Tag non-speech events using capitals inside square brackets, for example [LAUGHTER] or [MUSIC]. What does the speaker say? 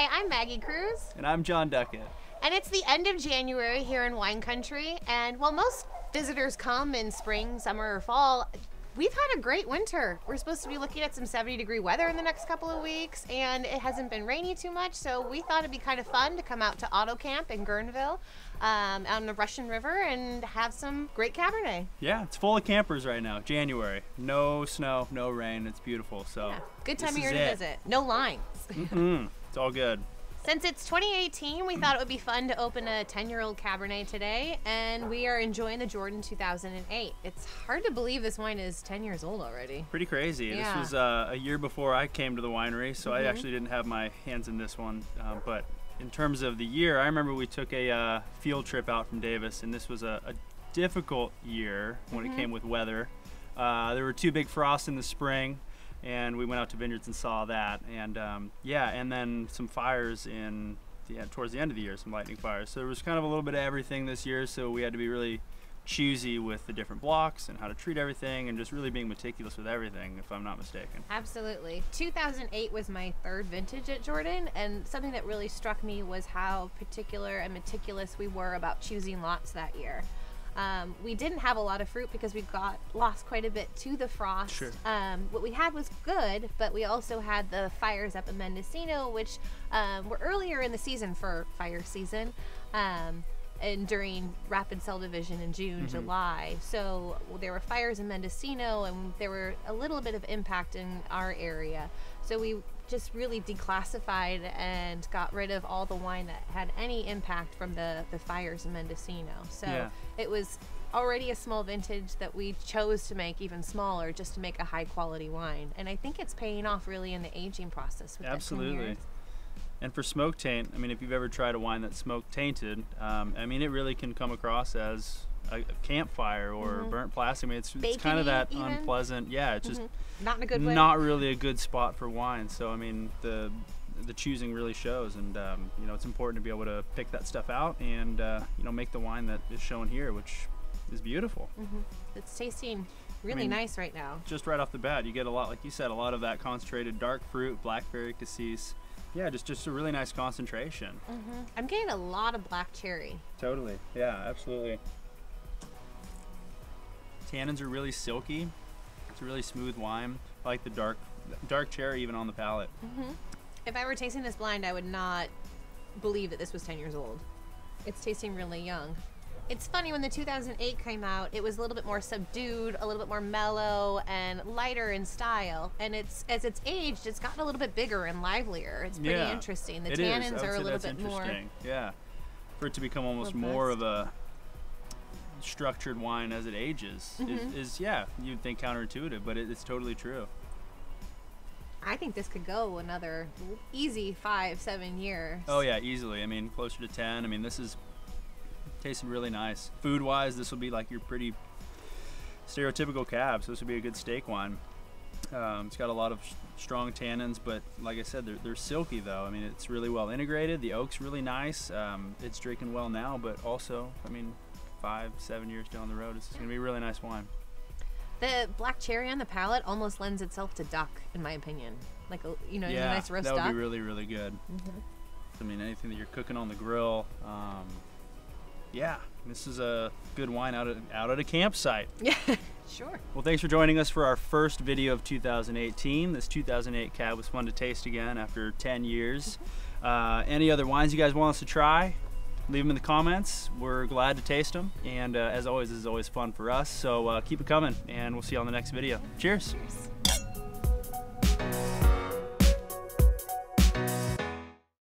Hi, I'm Maggie Cruz. And I'm John Duckett. And it's the end of January here in wine country. And while most visitors come in spring, summer, or fall, we've had a great winter. We're supposed to be looking at some 70 degree weather in the next couple of weeks, and it hasn't been rainy too much. So we thought it'd be kind of fun to come out to AutoCamp in Guerneville um, on the Russian River and have some great Cabernet. Yeah, it's full of campers right now. January, no snow, no rain. It's beautiful. So yeah, good time of year to it. visit. No lines. [LAUGHS] mm It's all good. Since it's 2018, we thought it would be fun to open a 10 year old Cabernet today, and we are enjoying the Jordan 2008. It's hard to believe this wine is 10 years old already. Pretty crazy. Yeah. This was uh, a year before I came to the winery, so mm-hmm. I actually didn't have my hands in this one. Um, but in terms of the year, I remember we took a uh, field trip out from Davis, and this was a, a difficult year when mm-hmm. it came with weather. Uh, there were two big frosts in the spring and we went out to vineyards and saw that and um, yeah and then some fires in the towards the end of the year some lightning fires. So there was kind of a little bit of everything this year so we had to be really choosy with the different blocks and how to treat everything and just really being meticulous with everything if i'm not mistaken. Absolutely. 2008 was my third vintage at jordan and something that really struck me was how particular and meticulous we were about choosing lots that year um, we didn't have a lot of fruit because we got lost quite a bit to the frost. Sure. Um, what we had was good, but we also had the fires up in Mendocino, which um, were earlier in the season for fire season. Um, and during rapid cell division in June, mm-hmm. July. So there were fires in Mendocino, and there were a little bit of impact in our area. So we just really declassified and got rid of all the wine that had any impact from the, the fires in Mendocino. So yeah. it was already a small vintage that we chose to make even smaller just to make a high quality wine. And I think it's paying off really in the aging process. Absolutely. And for smoke taint, I mean, if you've ever tried a wine that's smoke tainted, um, I mean, it really can come across as a, campfire or mm-hmm. burnt plastic. I mean, it's, it's kind of that even. unpleasant. Yeah, it's just mm-hmm. not in a good way. Not really a good spot for wine. So I mean, the the choosing really shows, and um, you know, it's important to be able to pick that stuff out and uh, you know make the wine that is shown here, which is beautiful. Mm-hmm. It's tasting really I mean, nice right now. Just right off the bat, you get a lot, like you said, a lot of that concentrated dark fruit, blackberry cassis. Yeah, just just a really nice concentration. Mm-hmm. I'm getting a lot of black cherry. Totally. Yeah, absolutely. Tannins are really silky. It's a really smooth wine. I like the dark, dark cherry even on the palate. Mm-hmm. If I were tasting this blind, I would not believe that this was 10 years old. It's tasting really young. It's funny when the 2008 came out, it was a little bit more subdued, a little bit more mellow and lighter in style. And it's as it's aged, it's gotten a little bit bigger and livelier. It's pretty yeah, interesting. The tannins are a little bit more. Yeah, for it to become almost more of a structured wine as it ages mm-hmm. is, is, yeah you'd think counterintuitive but it, it's totally true i think this could go another easy five seven years oh yeah easily i mean closer to 10 i mean this is tasting really nice food wise this will be like your pretty stereotypical cab so this would be a good steak wine um, it's got a lot of strong tannins, but like I said, they're, they're silky though. I mean, it's really well integrated. The oak's really nice. Um, it's drinking well now, but also, I mean, five, seven years down the road, it's going to be a really nice wine. The black cherry on the palate almost lends itself to duck, in my opinion. Like a, you know, yeah, a nice roast that would duck. be really, really good. Mm-hmm. I mean, anything that you're cooking on the grill. Um, yeah, this is a good wine out at out at a campsite. [LAUGHS] Yeah, sure. Well, thanks for joining us for our first video of 2018. This 2008 cab was fun to taste again after 10 years. Mm-hmm. Uh, any other wines you guys want us to try? Leave them in the comments. We're glad to taste them. And uh, as always, this is always fun for us. So uh, keep it coming, and we'll see you on the next video. Cheers. Cheers.